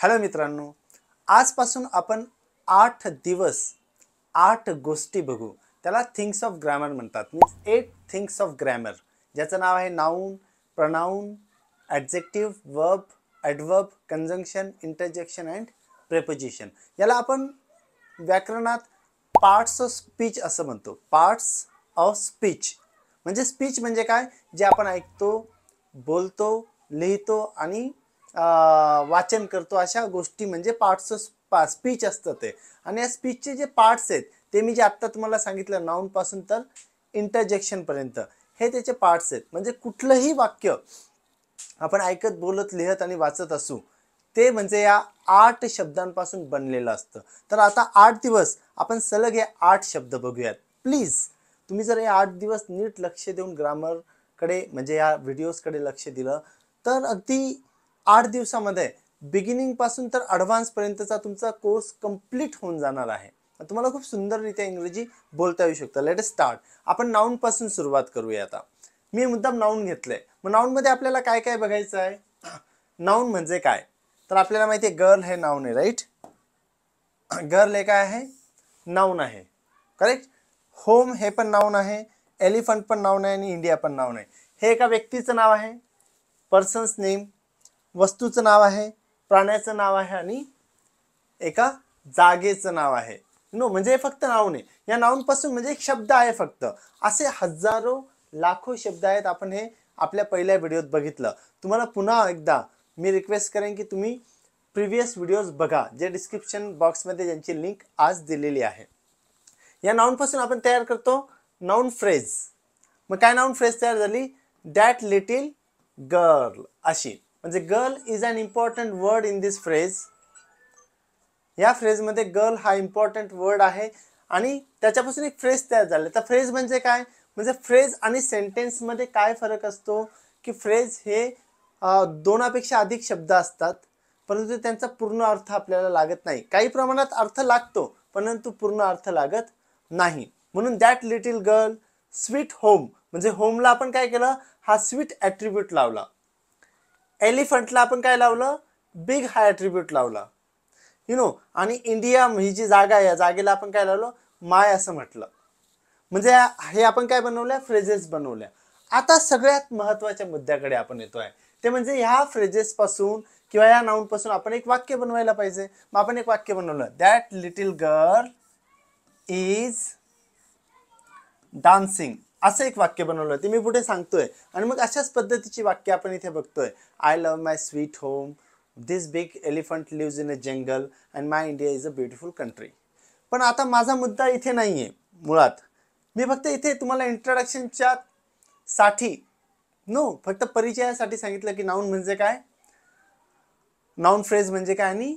Hello मित्रांनो आजपासून आपण आठ दिवस आठ गोष्टी बघू. त्याला थिंग्स ऑफ ग्रॅमर म्हणतात. Means eight things of grammar ज्याचं नाव आहे noun pronoun adjective verb adverb conjunction interjection and preposition याला आपण व्याकरणात पार्ट्स ऑफ स्पीच असं म्हणतो. पार्ट्स ऑफ स्पीच म्हणजे स्पीच म्हणजे काय? जे आपण ऐकतो बोलतो लिहितो आणि वाचन करतो अशा गोष्टी म्हणजे पार्ट्स पा स्पीच असतं ते. आणि या स्पीचचे जे पार्ट्स आहेत ते मी जे आत्ता तुम्हाला सांगितलं नाऊनपासून तर इंटरजेक्शनपर्यंत हे त्याचे पार्ट्स आहेत. म्हणजे कुठलंही वाक्य आपण ऐकत बोलत लिहत आणि वाचत असू ते म्हणजे या आठ शब्दांपासून बनलेलं असतं. तर आता आठ दिवस आपण सलग हे आठ शब्द बघूयात. प्लीज तुम्ही जर हे आठ दिवस नीट लक्ष देऊन ग्रामरकडे म्हणजे या व्हिडिओजकडे लक्ष दिलं तर अगदी आठ दिवसामध्ये बिगिनिंगपासून तर ॲडव्हान्सपर्यंतचा तुमचा कोर्स कंप्लीट होऊन जाणार आहे. तुम्हाला खूप सुंदररित्या इंग्रजी बोलता येऊ शकतं. लेट स्टार्ट आपण नाऊनपासून सुरुवात करूया आता. मी मुद्दाम नाऊन घेतलं आहे मग नाऊनमध्ये आपल्याला काय काय बघायचं आहे? नाऊन म्हणजे काय? तर आपल्याला माहिती आहे गर्ल हे नाऊन आहे राईट गर्ल हे काय आहे? नाऊन आहे. करेक्ट होम हे पण नाऊन आहे. एलिफंट पण नाऊन आहे आणि इंडिया पण नाऊन आहे. हे एका व्यक्तीचं नाव आहे. पर्सन्स नेम वस्तूचं नाव आहे प्राण्याचं नाव आहे आणि एका जागेचं नाव आहे. नो म्हणजे हे फक्त नाव नाही. या नावांपासून म्हणजे एक शब्द आहे फक्त. असे हजारो लाखो शब्द आहेत आपण हे आपल्या पहिल्या व्हिडिओत बघितलं. तुम्हाला पुन्हा एकदा मी रिक्वेस्ट करेन की तुम्ही प्रिव्हियस व्हिडिओज बघा जे डिस्क्रिप्शन बॉक्समध्ये ज्यांची लिंक आज दिलेली आहे. या नाऊनपासून आपण तयार करतो नाऊन फ्रेज मग काय नाऊन फ्रेज तयार झाली? दॅट लिटिल गर्ल अशी. म्हणजे girl is an important word in this phrase या फ्रेजमध्ये गर्ल हा इम्पॉर्टंट वर्ड आहे. आणि त्याच्यापासून एक फ्रेज तयार झाले. तर फ्रेज म्हणजे काय? म्हणजे फ्रेज आणि सेंटेन्समध्ये काय फरक असतो? की फ्रेज हे दोनापेक्षा अधिक शब्द असतात परंतु त्यांचा पूर्ण अर्थ आपल्याला लागत नाही. काही प्रमाणात अर्थ लागतो परंतु पूर्ण अर्थ लागत नाही. म्हणून that little girl sweet home म्हणजे होमला आपण काय केलं? हा स्वीट ॲट्रिब्यूट लावला. एलिफंटला आपण काय लावलं? बिग हा ॲट्रिब्यूट लावला. यु नो आणि इंडिया ही जी जागा आहे या जागेला आपण काय लावलं? माय असं म्हटलं. म्हणजे हे आपण काय बनवल्या? फ्रेजेस बनवल्या. आता सगळ्यात महत्त्वाच्या मुद्द्याकडे आपण येतो आहे ते म्हणजे ह्या फ्रेजेसपासून किंवा या नाऊनपासून आपण एक वाक्य बनवायला पाहिजे. मग आपण एक वाक्य बनवलं. That little girl is dancing असं एक वाक्य बनवलं ते मी पुढे सांगतोय. आणि मग अशाच पद्धतीची वाक्य आपण इथे बघतोय. I love my sweet home this big elephant lives in a jungle and my India is a beautiful country पण आता माझा मुद्दा इथे नाही आहे मुळात. मी फक्त इथे तुम्हाला इंट्रोडक्शनच्या साठी नो फक्त परिचयासाठी सांगितलं की नाऊन म्हणजे काय? नाऊन फ्रेज म्हणजे काय? आणि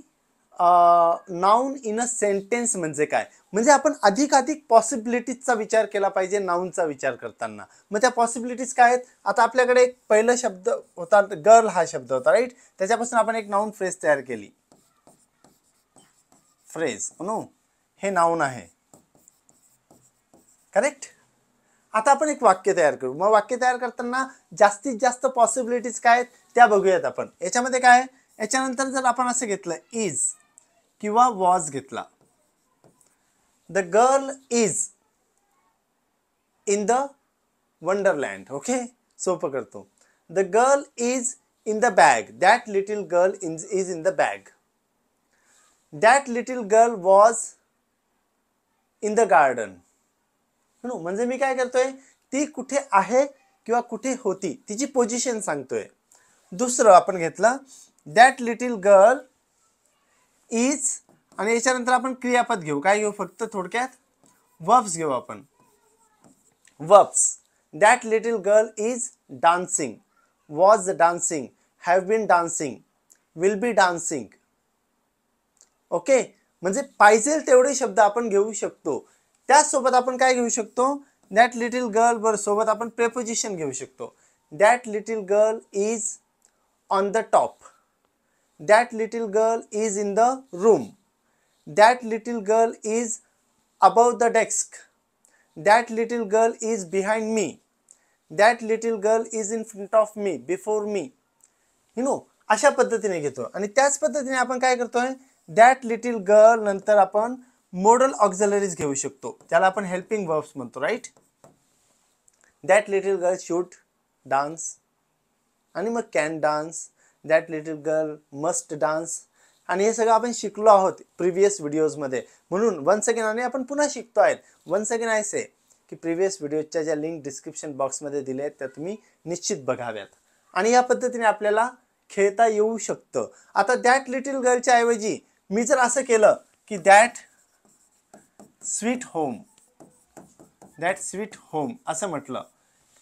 नाऊन इन अ सेंटेन्स म्हणजे काय? म्हणजे आपण अधिक अधिक पॉसिबिलिटीजचा विचार केला पाहिजे नाऊनचा विचार करताना. मग त्या पॉसिबिलिटीज काय आहेत? आता आपल्याकडे एक पहिला शब्द होता गर्ल हा शब्द होता राईट त्याच्यापासून आपण एक नाऊन फ्रेज तयार केली. फ्रेज नो हे नाऊन आहे. करेक्ट आता आपण एक वाक्य तयार करू. मग वाक्य तयार करताना जास्तीत जास्त पॉसिबिलिटीज काय आहेत? त्या बघूयात आपण. याच्यामध्ये काय आहे? याच्यानंतर जर आपण असं घेतलं इज किंवा वॉज घेतला. The girl is in the wonderland okay सोपं करतो. The girl is in the bag that little girl in is in the bag that little girl was in the garden no म्हणजे मी काय करतोय? ती कुठे आहे किंवा कुठे होती तिची पोझिशन सांगतोय. दुसरं आपण घेतलं. दॅट लिटिल गर्ल इज आणि याच्यानंतर आपण क्रियापद घेऊ. काय घेऊ फक्त थोडक्यात? वब्स घेऊ आपण. Verbs. That little girl is dancing was dancing have been dancing will be dancing okay म्हणजे पाहिजे तेवढे शब्द आपण घेऊ शकतो. त्याचसोबत आपण काय घेऊ शकतो? दॅट लिटिल गर्ल बर सोबत आपण प्रेपोजिशन घेऊ शकतो. That little girl is on the top that little girl is in the room that little girl is above the desk that little girl is behind me that little girl is in front of me before me you know अशा पद्धतीने घेतो. आणि त्याच पद्धतीने आपण काय करतोय? That little girl नंतर आपण मोडल ऑक्झलरीज घेऊ शकतो. त्याला आपण हेल्पिंग वर्ब्स म्हणतो right that little girl should dance आणि मग can dance that little girl must dance आणि हे सगळं आपण शिकलो आहोत प्रिव्हियस व्हिडिओजमध्ये म्हणून वन सेकंड आणि आपण पुन्हा शिकतो आहेत. वन सेकंड आय से की प्रिव्हियस व्हिडिओच्या ज्या लिंक डिस्क्रिप्शन बॉक्समध्ये दिल्या आहेत त्या तुम्ही निश्चित बघाव्यात. आणि या पद्धतीने आपल्याला खेळता येऊ शकतं. आता दॅट लिटिल गर्लच्या ऐवजी मी जर असं केलं की that sweet home that sweet home असं म्हटलं.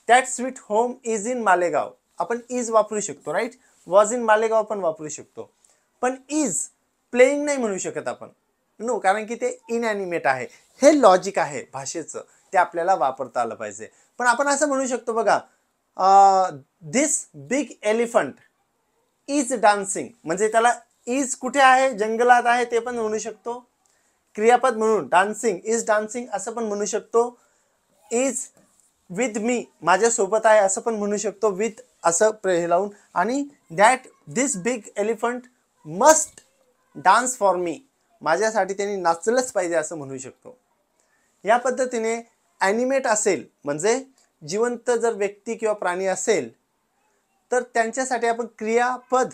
That sweet home is in Malegaon आपण इज वापरू शकतो राईट वॉज इन मालेगाव पण वापरू शकतो. पण इज प्लेईंग नाही म्हणू शकत आपण. नो कारण की ते इनॅनिमेट आहे. हे लॉजिक आहे भाषेचं. ते आपल्याला वापरता आलं पाहिजे. पण आपण असं म्हणू शकतो बघा this big elephant is dancing म्हणजे त्याला इज कुठे आहे? जंगलात आहे ते पण म्हणू शकतो. क्रियापद म्हणून डान्सिंग इज डान्सिंग असं पण म्हणू शकतो. इज विथ मी माझ्यासोबत आहे असं पण म्हणू शकतो. विथ असं प्रे हे लावून. आणि that this big elephant must dance for me माझ्यासाठी त्यांनी नाचलंच पाहिजे असं म्हणू शकतो. या पद्धतीने ॲनिमेट असेल म्हणजे जिवंत जर व्यक्ती किंवा प्राणी असेल तर त्यांच्यासाठी आपण क्रियापद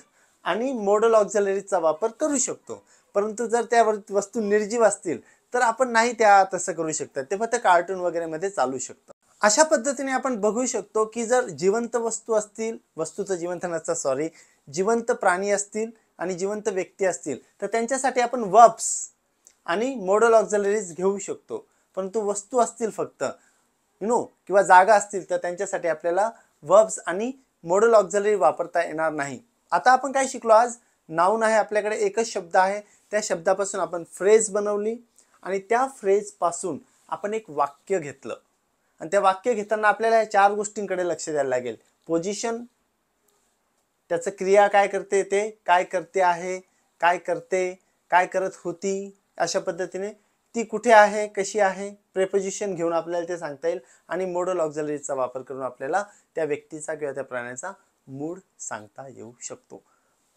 आणि मॉडल ऑक्झलरीचा वापर करू शकतो. परंतु जर त्या वस्तू निर्जीव असतील तर आपण नाही त्या तसं करू शकतात ते फक्त कार्टून वगैरेमध्ये चालू शकतं. अशा पद्धतीने आपण बघू शकतो की जर जिवंत वस्तू असतील वस्तूचं जिवंत नसतं सॉरी जिवंत प्राणी असतील आणि जिवंत व्यक्ती असतील तर त्यांच्यासाठी आपण वप्स आणि मॉडल ऑक्झलरीज घेऊ शकतो. परंतु वस्तू असतील फक्त यु नो किंवा जागा असतील तर त्यांच्यासाठी आपल्याला वब्स आणि मॉडल ऑक्झलरी वापरता येणार नाही. आता आपण काय शिकलो आज? नाऊन आहे आपल्याकडे एकच शब्द आहे. त्या शब्दापासून आपण फ्रेज बनवली आणि त्या फ्रेजपासून आपण एक वाक्य घेतलं. आणि त्या वाक्य घेताना आपल्याला या चार गोष्टींकडे लक्ष द्यायला लागेल. पोजिशन त्याचं क्रिया काय करते ते काय करते आहे काय करते काय करत होती अशा पद्धतीने. ती कुठे आहे कशी आहे प्रेपोजिशन घेऊन आपल्याला ते सांगता येईल. आणि मोडल ऑक्झलरीचा वापर करून आपल्याला त्या व्यक्तीचा किंवा त्या प्राण्याचा मूड सांगता येऊ शकतो.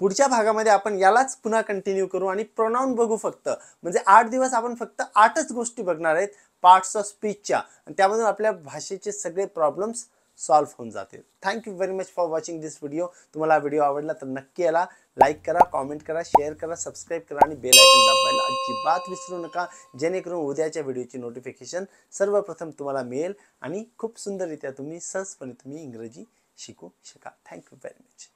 पुढच्या भागामध्ये आपण यालाच पुन्हा कंटिन्यू करू आणि प्रोनाऊन बघू फक्त. म्हणजे आठ दिवस आपण फक्त आठच गोष्टी बघणार आहेत. पार्ट्स ऑफ स्पीचच्या आणि त्यामधून आपल्या भाषेचे सगळे प्रॉब्लेम्स सॉल्व्ह होऊन जातील. Thank you very much for watching this video तुम्हाला हा व्हिडिओ आवडला तर नक्की याला लाईक करा कॉमेंट करा शेअर करा सबस्क्राईब करा आणि बेल आयकन दाबायला अजिबात विसरू नका. जेणेकरून उद्याच्या व्हिडिओची नोटिफिकेशन सर्वप्रथम तुम्हाला मिळेल आणि खूप सुंदररित्या तुम्ही सहजपणे तुम्ही इंग्रजी शिकू शका थँक्यू व्हेरी मच